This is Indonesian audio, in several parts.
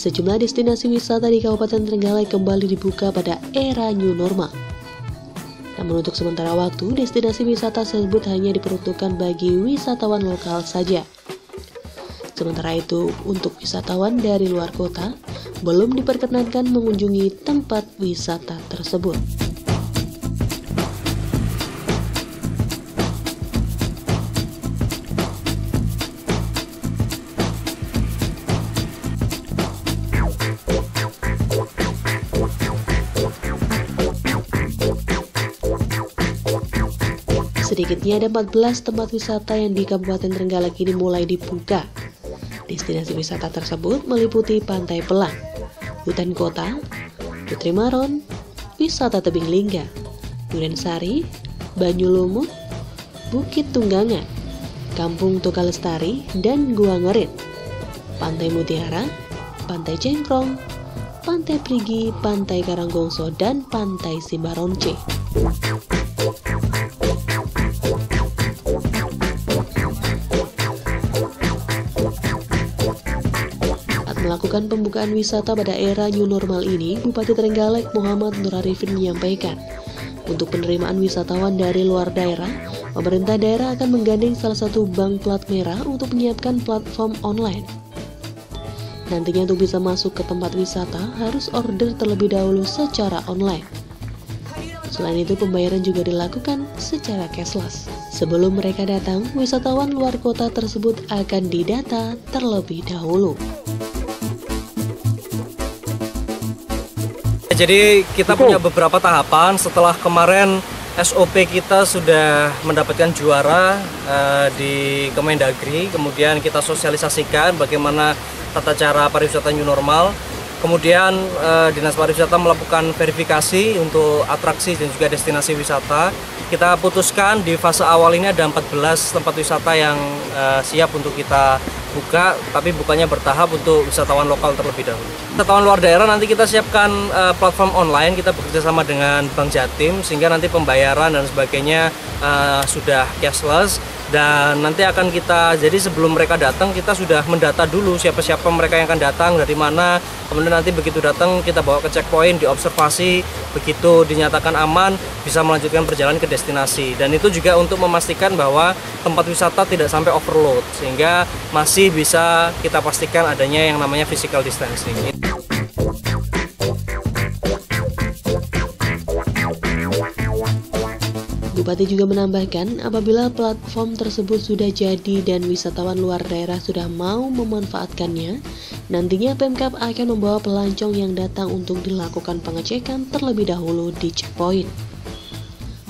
Sejumlah destinasi wisata di Kabupaten Trenggalek kembali dibuka pada era new normal. Namun untuk sementara waktu, destinasi wisata tersebut hanya diperuntukkan bagi wisatawan lokal saja. Sementara itu, untuk wisatawan dari luar kota, belum diperkenankan mengunjungi tempat wisata tersebut. Sedikitnya ada 14 tempat wisata yang di Kabupaten Trenggalek ini mulai dibuka. Destinasi wisata tersebut meliputi Pantai Pelang, Hutan Kota, Putri Maron, Wisata Tebing Lingga, Duren Sari, Banyu Lumut, Bukit Tunggangan, Kampung Toka Lestari, dan Gua Ngerit, Pantai Mutiara, Pantai Cengkrong, Pantai Prigi, Pantai Karanggongso, dan Pantai Simbaronce. Melakukan pembukaan wisata pada era new normal ini, Bupati Trenggalek Muhammad Nur Arifin menyampaikan, untuk penerimaan wisatawan dari luar daerah, pemerintah daerah akan menggandeng salah satu bank plat merah untuk menyiapkan platform online. Nantinya untuk bisa masuk ke tempat wisata harus order terlebih dahulu secara online. Selain itu pembayaran juga dilakukan secara cashless. Sebelum mereka datang, wisatawan luar kota tersebut akan didata terlebih dahulu. Jadi kita punya beberapa tahapan setelah kemarin SOP kita sudah mendapatkan juara uh, di Kemendagri, kemudian kita sosialisasikan bagaimana tata cara pariwisata new normal. Kemudian uh, Dinas Pariwisata melakukan verifikasi untuk atraksi dan juga destinasi wisata. Kita putuskan di fase awal ini ada 14 tempat wisata yang uh, siap untuk kita buka tapi bukanya bertahap untuk wisatawan lokal terlebih dahulu. Wisatawan luar daerah nanti kita siapkan uh, platform online, kita bekerja sama dengan Bank Jatim sehingga nanti pembayaran dan sebagainya uh, sudah cashless dan nanti akan kita jadi sebelum mereka datang kita sudah mendata dulu siapa-siapa mereka yang akan datang dari mana. Kemudian nanti begitu datang kita bawa ke checkpoint diobservasi. Begitu dinyatakan aman bisa melanjutkan perjalanan ke destinasi. Dan itu juga untuk memastikan bahwa tempat wisata tidak sampai overload sehingga masih bisa kita pastikan adanya yang namanya physical distancing. Bupati juga menambahkan, apabila platform tersebut sudah jadi dan wisatawan luar daerah sudah mau memanfaatkannya, nantinya Pemkap akan membawa pelancong yang datang untuk dilakukan pengecekan terlebih dahulu di checkpoint.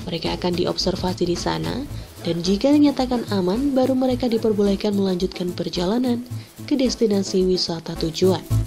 Mereka akan diobservasi di sana, dan jika dinyatakan aman, baru mereka diperbolehkan melanjutkan perjalanan ke destinasi wisata tujuan.